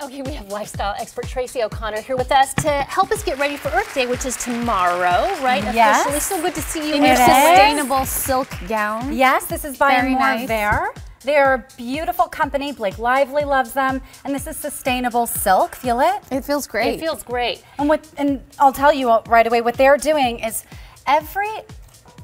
Okay, we have lifestyle expert Tracy O'Connor here with us to help us get ready for Earth Day, which is tomorrow, right? Yes. Officially. So good to see you In your sustainable silk gown. Yes, this is by Very Amore nice. They're a beautiful company. Blake Lively loves them, and this is sustainable silk. Feel it? It feels great. It feels great. And what? And I'll tell you right away. What they're doing is every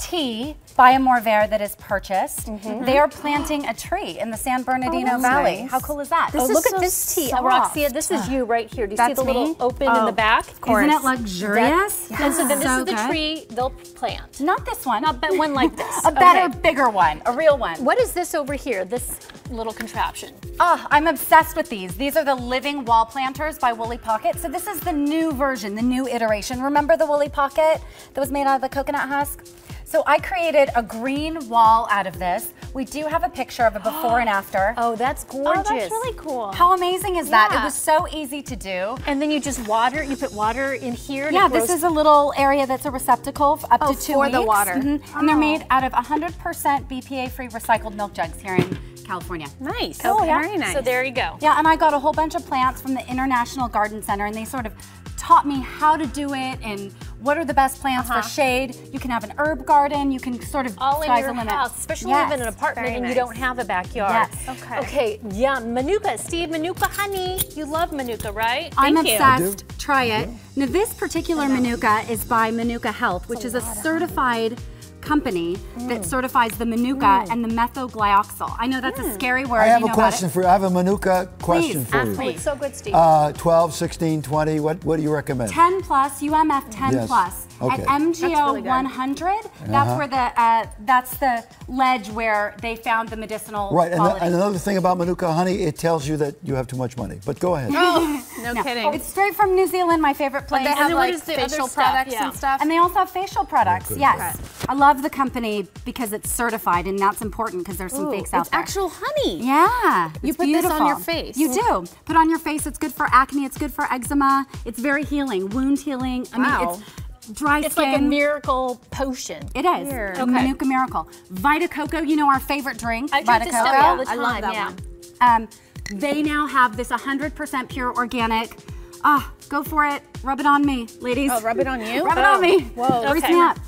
tea by a Vert that is purchased, mm-hmm. they are planting a tree in the San Bernardino oh, that's Valley. nice. How cool is that? This oh, is look so at this tea. Oh, soft. Roxia, this is you right here. Do you see That's the little me? open in Oh, the back? of course. Isn't it luxurious? And so then this So is the good. tree they'll plant. Not this one. Not but one like this. a better, Okay. bigger one, a real one. What is this over here? This little contraption. Oh, I'm obsessed with these. These are the living wall planters by Woolly Pocket. So this is the new version, the new iteration. Remember the Woolly Pocket that was made out of the coconut husk? So I created a green wall out of this. We do have a picture of a before and after. Oh, that's gorgeous. Oh, that's really cool. How amazing is that? It was so easy to do. and then you just water, you put water in here. Yeah, this is a little area that's a receptacle up Oh, to two for the weeks. water. Mhm. And they're made out of 100% BPA-free recycled milk jugs here in California. nice. Oh, yeah. Very nice. So there you go. Yeah, and I got a whole bunch of plants from the International Garden Center, and they sort of taught me how to do it and what are the best plants Uh-huh. for shade. You can have an herb garden. You can sort of all in sky's your the limit. house, especially yes. live in an apartment Very and you don't have a backyard. Yes. Okay. Okay, yeah, Manuka, Steve, Manuka honey. You love Manuka, right? I'm Thank you. obsessed. Try it. Now, this particular Manuka is by Manuka Health, which is a certified company Mm. that certifies the Manuka and the methylglyoxal. I know that's a scary word. I have you a know question for you. I have a Manuka question Please, for ask you. Oh, it's so good, Steve. Uh, 12, 16, 20, what, what do you recommend? 10 plus, UMF 10 Yes. plus. Okay. At MGO really 100, that's Uh-huh. where the uh, that's the ledge where they found the medicinal Right, and, the- and another thing about Manuka honey, it tells you that you have too much money. But go ahead. no, No, kidding. It's straight from New Zealand, my favorite place. they have then what like the other facial stuff? products Yeah. and stuff. And they also have facial products. good. Yes. I love the company because it's certified, and that's important because there's some Ooh, fakes out it's there. actual honey. yeah, You it's put this on your face. You do. Put on your face. It's good for acne. It's good for eczema. It's very healing, wound healing. I Wow. mean, it's dry it's skin. like a miracle potion. It is. Weird. The Okay. Manuka Miracle. Vita Coco, you know our favorite drink. I drink Vita this Coco. all the time. I love that yeah. one. Um, they now have this 100% pure organic. Ah, go for it. Rub it on me, ladies. Oh, rub it on you? Rub it on me. Whoa. Grease Okay. me up.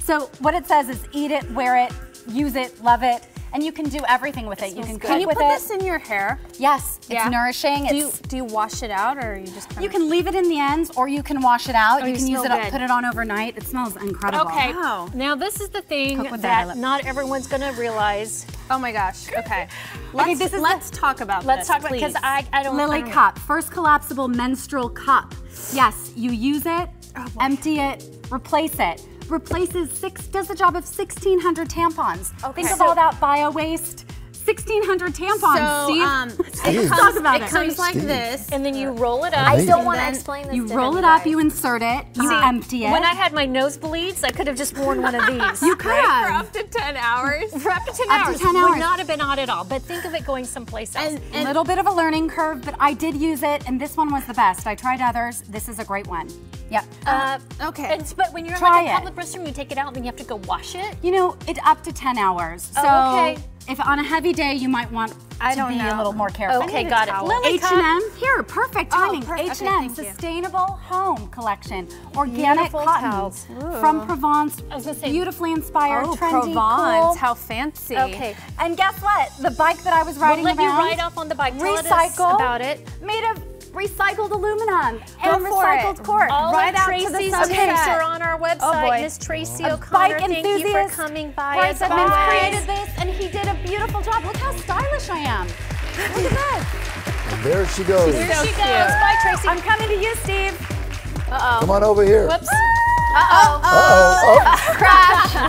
So what it says is eat it, wear it, use it, love it, and you can do everything with it. You can cook Can you put it. this in your hair? yes, it's nourishing. Do you It's, do you wash it out or you just kind you of? can leave it in the ends, or you can wash it out. Oh, you you can use it, smell up, put it on overnight. It smells incredible. Okay. Wow. Now this is the thing Cook that not everyone's going to realize. Oh my gosh. Okay. Let's, this is let's talk about Let's this, talk about because. I I don't Lily I don't cup, first collapsible menstrual cup. Yes, you use it, Oh, empty it, replace it. Replaces six, does the job of 1,600 tampons. Think of So- all that bio waste. 1,600 tampons. So Steve. um, Steve. it Talk comes, about it it. comes like this. And then you roll it up. I don't want to explain this. you to roll him, it up, you insert it, you See, empty it. When I had my nosebleeds, I could have just worn one of these. you could for have. up to 10 hours. For up to 10 Up to hours. Would not have been odd at all. But think of it going someplace else. A little bit of a learning curve, but I did use it, and this one was the best. I tried others. This is a great one. Yep. uh, okay. and, but when you're in Try like a it. public restroom, you take it out and then you have to go wash it. You know, it's up to 10 hours. So Oh, okay. If on a heavy day, you might want I to don't be a little more careful. Okay, got it. Lily H&M, here, perfect Oh, timing. perfect. H&M, you. Sustainable Home Collection, organic Beautiful cottons from Provence. I was gonna say- beautifully inspired, oh, trendy, Provence. cool. How fancy. Okay. And guess what? The bike that I was We'll riding let you ride off on the bike. Tell us recycle about it. made of recycled aluminum Go and for recycled it. cork. All Right of out to the Tracy's sunset. tips are on our oh, website. Oh. Miss Tracy O'Connor, bike thank enthusiast. you for coming by. Bryce Edmonds created this, and he did a beautiful job. Look how stylish I am. Look at this. There she goes. There So she cute. goes. Bye, Tracy. I'm coming to you, Steve. Come on over here. Whoops. Uh-oh. Uh-oh. Oh.